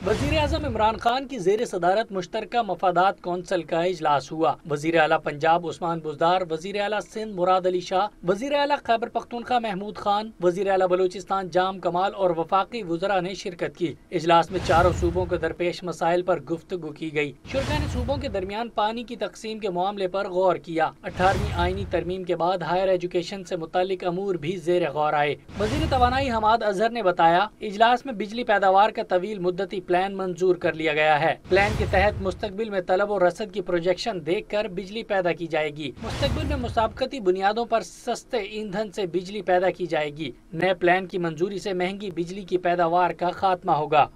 वज़ीर अजम इमरान खान की जेर सदारत मुश्तर मफादात कौंसल का इजलास हुआ। वज़ीर अला पंजाब उस्मान बुजदार वज़ीर अला सिंध मुराद अली शाह वज़ीर अला खैबर पख्तूनखा महमूद खान वज़ीर अला बलोचिस्तान जाम कमाल और वफाकी वजरा ने शिरकत की। इजलास में चारों सूबों के दरपेश मसाइल पर गुफ्तु की गई शुरा ने सूबों के दरमियान पानी की तकसीम के मामले पर गौर किया। अठारहवीं आईनी तरमीम के बाद हायर एजुकेशन ऐसी मुतलिक अमूर भी जेर गौर आए। वज़ीर तोानाई हमाद अजहर ने बताया, इजलास में बिजली पैदावार का तवील मुद्दती प्लान मंजूर कर लिया गया है। प्लान के तहत मुस्तकबिल में तलब और रसद की प्रोजेक्शन देख कर बिजली पैदा की जाएगी। मुस्तकबिल में मुसाबकती बुनियादों पर सस्ते ईंधन से बिजली पैदा की जाएगी। नए प्लान की मंजूरी से महँगी बिजली की पैदावार का खात्मा होगा।